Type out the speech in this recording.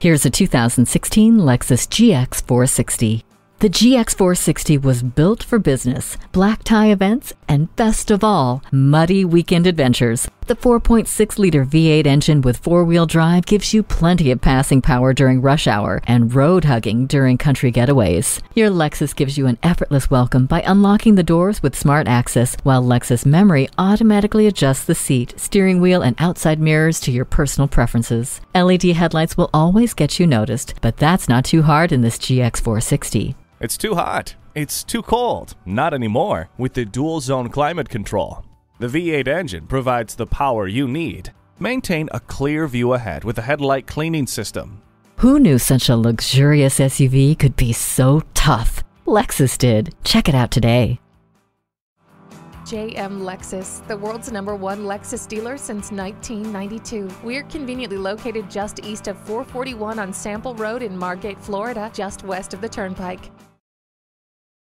Here's a 2016 Lexus GX 460. The GX460 was built for business, black tie events, and best of all, muddy weekend adventures. The 4.6 liter V8 engine with four wheel drive gives you plenty of passing power during rush hour and road hugging during country getaways. Your Lexus gives you an effortless welcome by unlocking the doors with smart access, while Lexus Memory automatically adjusts the seat, steering wheel, and outside mirrors to your personal preferences. LED headlights will always get you noticed, but that's not too hard in this GX460. It's too hot. It's too cold. Not anymore with the dual zone climate control. The V8 engine provides the power you need. Maintain a clear view ahead with a headlight cleaning system. Who knew such a luxurious SUV could be so tough? Lexus did. Check it out today. JM Lexus, the world's number one Lexus dealer since 1992. We're conveniently located just east of 441 on Sample Road in Margate, Florida, just west of the Turnpike.